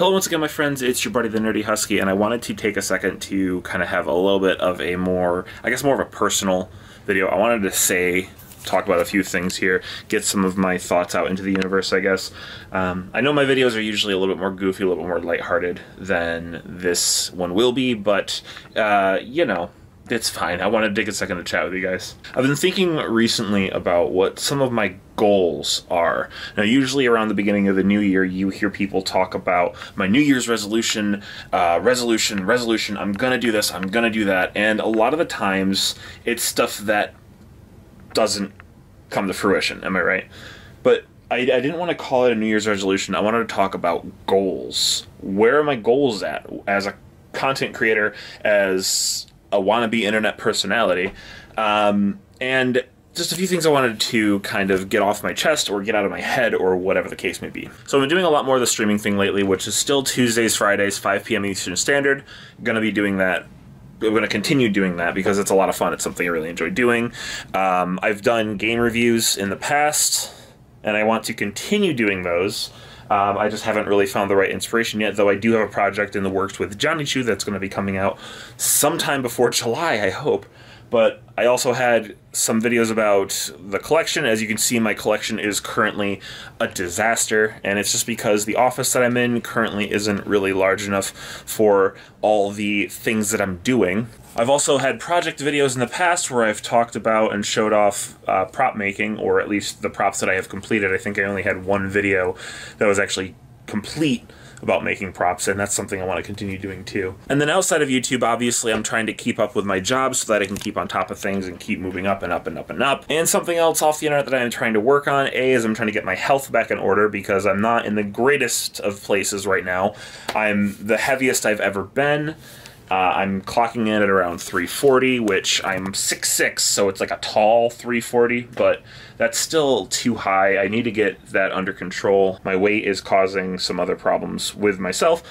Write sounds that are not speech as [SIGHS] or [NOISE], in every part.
Hello once again, my friends. It's your buddy, the Nerdy Husky, and I wanted to take a second to kind of have a little bit of a more, I guess, more of a personal video. I wanted to say, talk about a few things here, get some of my thoughts out into the universe, I guess. Um, I know my videos are usually a little bit more goofy, a little bit more lighthearted than this one will be, but, uh, you know, it's fine. I want to take a second to chat with you guys. I've been thinking recently about what some of my goals are. Now, usually around the beginning of the new year, you hear people talk about my New Year's resolution, uh, resolution, resolution. I'm going to do this, I'm going to do that. And a lot of the times, it's stuff that doesn't come to fruition. Am I right? But I, I, didn't want to call it a New Year's resolution. I wanted to talk about goals. Where are my goals at as a content creator, as a wannabe internet personality, um, and just a few things I wanted to kind of get off my chest or get out of my head or whatever the case may be. So I've been doing a lot more of the streaming thing lately, which is still Tuesdays, Fridays, 5 p.m. Eastern Standard. I'm Going to be doing that I'm going to continue doing that because it's a lot of fun. It's something I really enjoy doing. Um, I've done game reviews in the past, and I want to continue doing those. Um, I just haven't really found the right inspiration yet, though I do have a project in the works with Johnny Chu that's going to be coming out sometime before July, I hope. But I also had some videos about the collection. As you can see, my collection is currently a disaster, and it's just because the office that I'm in currently isn't really large enough for all the things that I'm doing. I've also had project videos in the past where I've talked about and showed off uh, prop making, or at least the props that I have completed. I think I only had one video that was actually complete about making props, and that's something I want to continue doing too. And then outside of YouTube, obviously, I'm trying to keep up with my job so that I can keep on top of things and keep moving up and up and up and up. And something else off the internet that I'm trying to work on, A, is I'm trying to get my health back in order because I'm not in the greatest of places right now. I'm the heaviest I've ever been. Uh, I'm clocking in at around 340, which I'm 6'6", so it's like a tall 340, but that's still too high. I need to get that under control. My weight is causing some other problems with myself.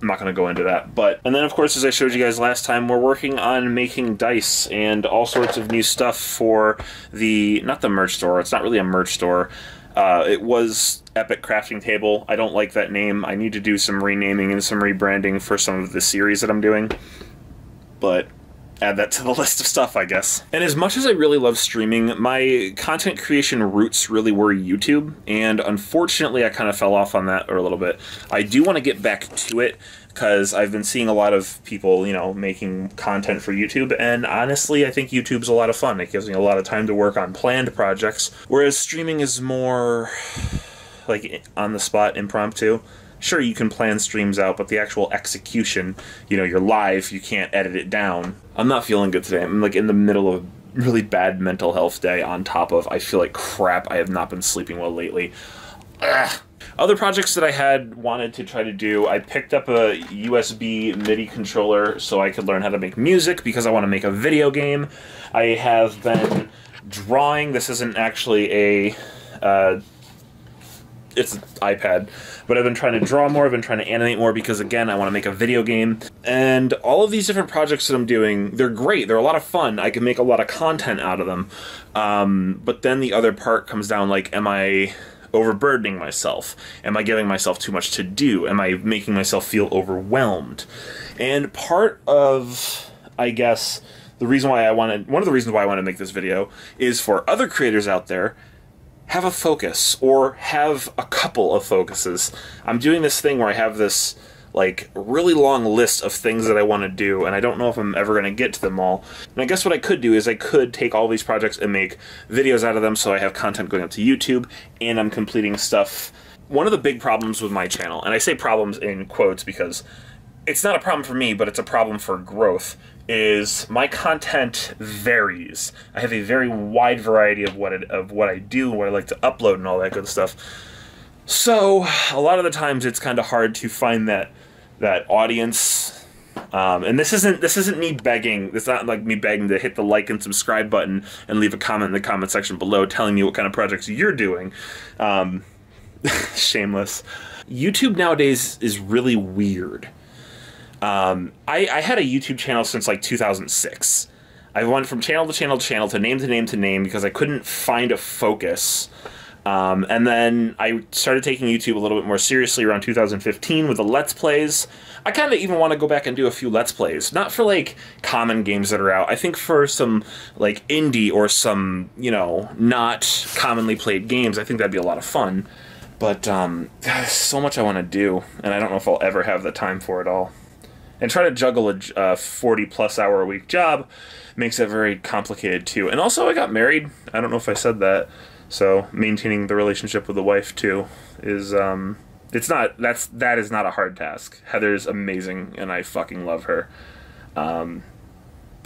I'm not going to go into that. But, and then of course, as I showed you guys last time, we're working on making dice and all sorts of new stuff for the, not the merch store, it's not really a merch store, uh, it was Epic Crafting Table. I don't like that name. I need to do some renaming and some rebranding for some of the series that I'm doing. But add that to the [LAUGHS] list of stuff, I guess. And as much as I really love streaming, my content creation roots really were YouTube, and unfortunately I kind of fell off on that a little bit. I do want to get back to it, because I've been seeing a lot of people, you know, making content for YouTube, and honestly, I think YouTube's a lot of fun. It gives me a lot of time to work on planned projects, whereas streaming is more like on the spot, impromptu. Sure, you can plan streams out, but the actual execution, you know, you're live, you can't edit it down. I'm not feeling good today. I'm like in the middle of a really bad mental health day on top of I feel like crap. I have not been sleeping well lately. Ugh. Other projects that I had wanted to try to do, I picked up a USB MIDI controller so I could learn how to make music because I want to make a video game. I have been drawing. This isn't actually a. Uh, it's an iPad, but I've been trying to draw more. I've been trying to animate more because again, I want to make a video game. And all of these different projects that I'm doing, they're great. They're a lot of fun. I can make a lot of content out of them. Um, but then the other part comes down like, am I overburdening myself? Am I giving myself too much to do? Am I making myself feel overwhelmed? And part of, I guess, the reason why I wanted, one of the reasons why I want to make this video is for other creators out there have a focus or have a couple of focuses. I'm doing this thing where I have this like really long list of things that I want to do, and I don't know if I'm ever going to get to them all. And I guess what I could do is I could take all these projects and make videos out of them so I have content going up to YouTube, and I'm completing stuff. One of the big problems with my channel, and I say problems in quotes because it's not a problem for me, but it's a problem for growth, is my content varies. I have a very wide variety of what it, of what I do, what I like to upload, and all that good stuff. So a lot of the times it's kind of hard to find that that audience. Um, and this isn't this isn't me begging. It's not like me begging to hit the like and subscribe button and leave a comment in the comment section below telling me what kind of projects you're doing. Um, [LAUGHS] shameless. YouTube nowadays is really weird. Um, I, I had a YouTube channel since like 2006. I went from channel to channel to channel to name to name to name because I couldn't find a focus Um, and then I started taking YouTube a little bit more seriously around 2015 with the Let's Plays. I kind of even want to go back and do a few Let's Plays, not for like common games that are out. I think for some like indie or some, you know, not commonly played games, I think that'd be a lot of fun. But um, [SIGHS] so much I want to do, and I don't know if I'll ever have the time for it all. And try to juggle a uh, 40 plus hour a week job makes it very complicated too. And also, I got married. I don't know if I said that. So maintaining the relationship with the wife too is um, it's not that's that is not a hard task. Heather's amazing, and I fucking love her. Um,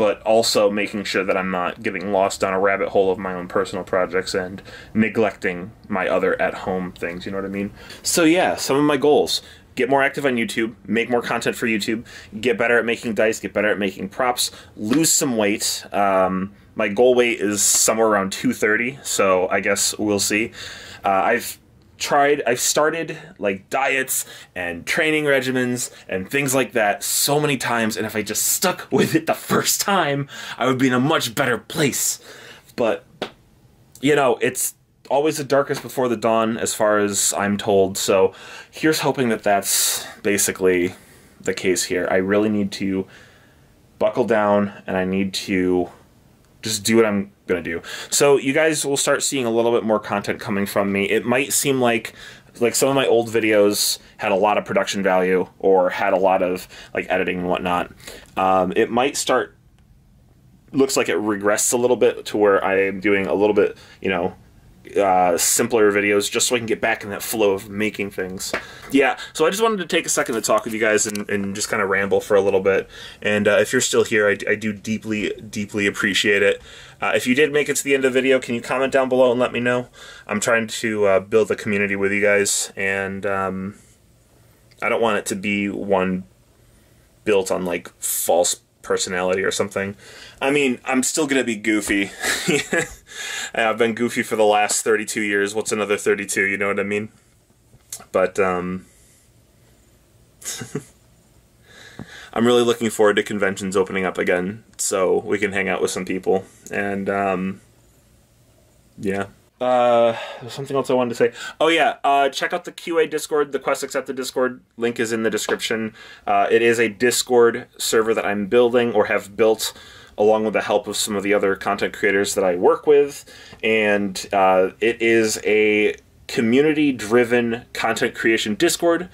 but also making sure that I'm not getting lost down a rabbit hole of my own personal projects and neglecting my other at home things, you know what I mean? So, yeah, some of my goals get more active on YouTube, make more content for YouTube, get better at making dice, get better at making props, lose some weight. Um, my goal weight is somewhere around 230, so I guess we'll see. Uh, I've tried I've started like diets and training regimens and things like that so many times and if I just stuck [LAUGHS] with it the first time I would be in a much better place but you know it's always the darkest before the dawn as far as I'm told so here's hoping that that's basically the case here I really need to buckle down and I need to just do what I'm gonna do. So you guys will start seeing a little bit more content coming from me. It might seem like like some of my old videos had a lot of production value or had a lot of like editing and whatnot. Um, it might start looks like it regressed a little bit to where I am doing a little bit, you know, uh, simpler videos just so I can get back in that flow of making things. Yeah, so I just wanted to take a second to talk with you guys and, and just kind of ramble for a little bit. And uh, if you're still here, I, I, do deeply, deeply appreciate it. Uh, if you did make it to the end of the video, can you comment down below and let me know? I'm trying to uh, build a community with you guys, and um, I don't want it to be one built on like false personality or something. I mean, I'm still gonna be goofy. [LAUGHS] I've been goofy for the last 32 years. What's another 32? You know what I mean? But um, [LAUGHS] I'm really looking forward to conventions opening up again, so we can hang out with some people. And um, yeah. Uh, something else I wanted to say. Oh yeah, uh, check out the QA Discord. The Quest Accepted Discord link is in the description. Uh, it is a Discord server that I'm building or have built along with the help of some of the other content creators that I work with, and uh, it is a community-driven content creation Discord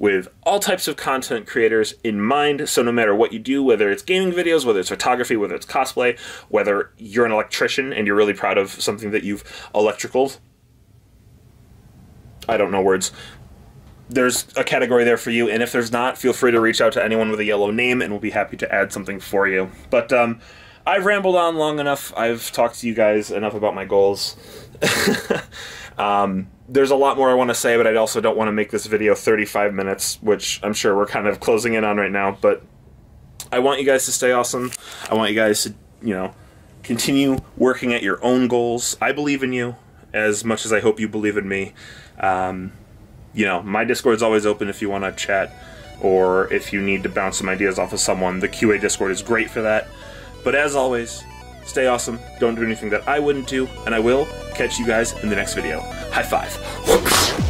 with all types of content creators in mind. So no matter what you do, whether it's gaming videos, whether it's photography, whether it's cosplay, whether you're an electrician and you're really proud of something that you've electrical, I don't know words. There's a category there for you, and if there's not, feel free to reach out to anyone with a yellow name, and we'll be happy to add something for you. But um, I've rambled on long enough. I've talked to you guys enough about my goals. [LAUGHS] um, there's a lot more I want to say, but I also don't want to make this video 35 minutes, which I'm sure we're kind of closing in on right now. But I want you guys to stay awesome. I want you guys to, you know, continue working at your own goals. I believe in you as much as I hope you believe in me. Um, you know, my Discord's always open if you want to chat or if you need to bounce some ideas off of someone. The QA Discord is great for that. But as always, stay awesome, don't do anything that I wouldn't do, and I will catch you guys in the next video. High five.